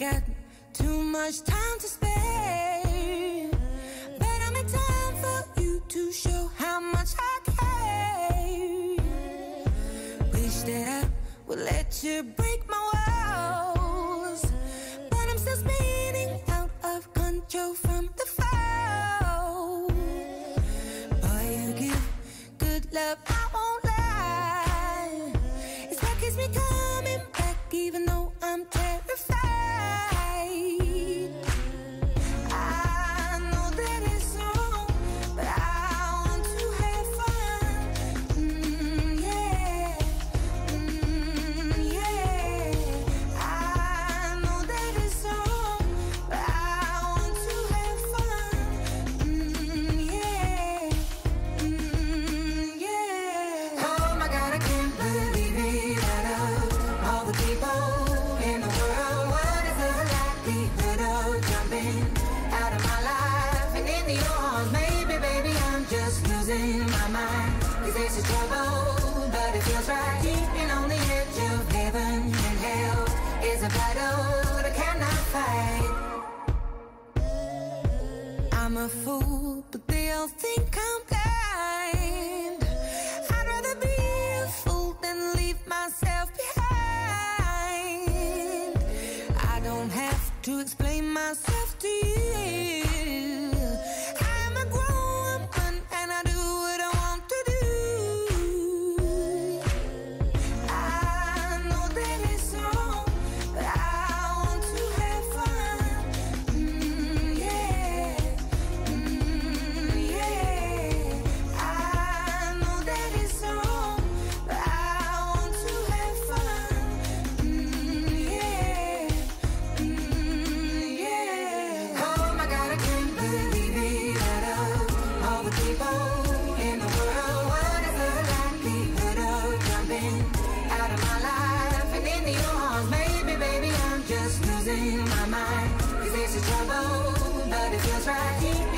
got too much time to spare. But I'm in time for you to show how much I care. Wish that I would let you break my walls. But I'm still spinning out of control from the fall. Boy, you give good love, I won't lie. It's what keeps me coming back, even though I'm terrified. losing my mind. Cause this is trouble, but it feels right. Keeping on the edge of heaven and hell Is a battle that I cannot fight. I'm a fool, but they all think I'm blind I'd rather be a fool than leave myself behind. I don't have to explain myself to you. Feels right. eyes.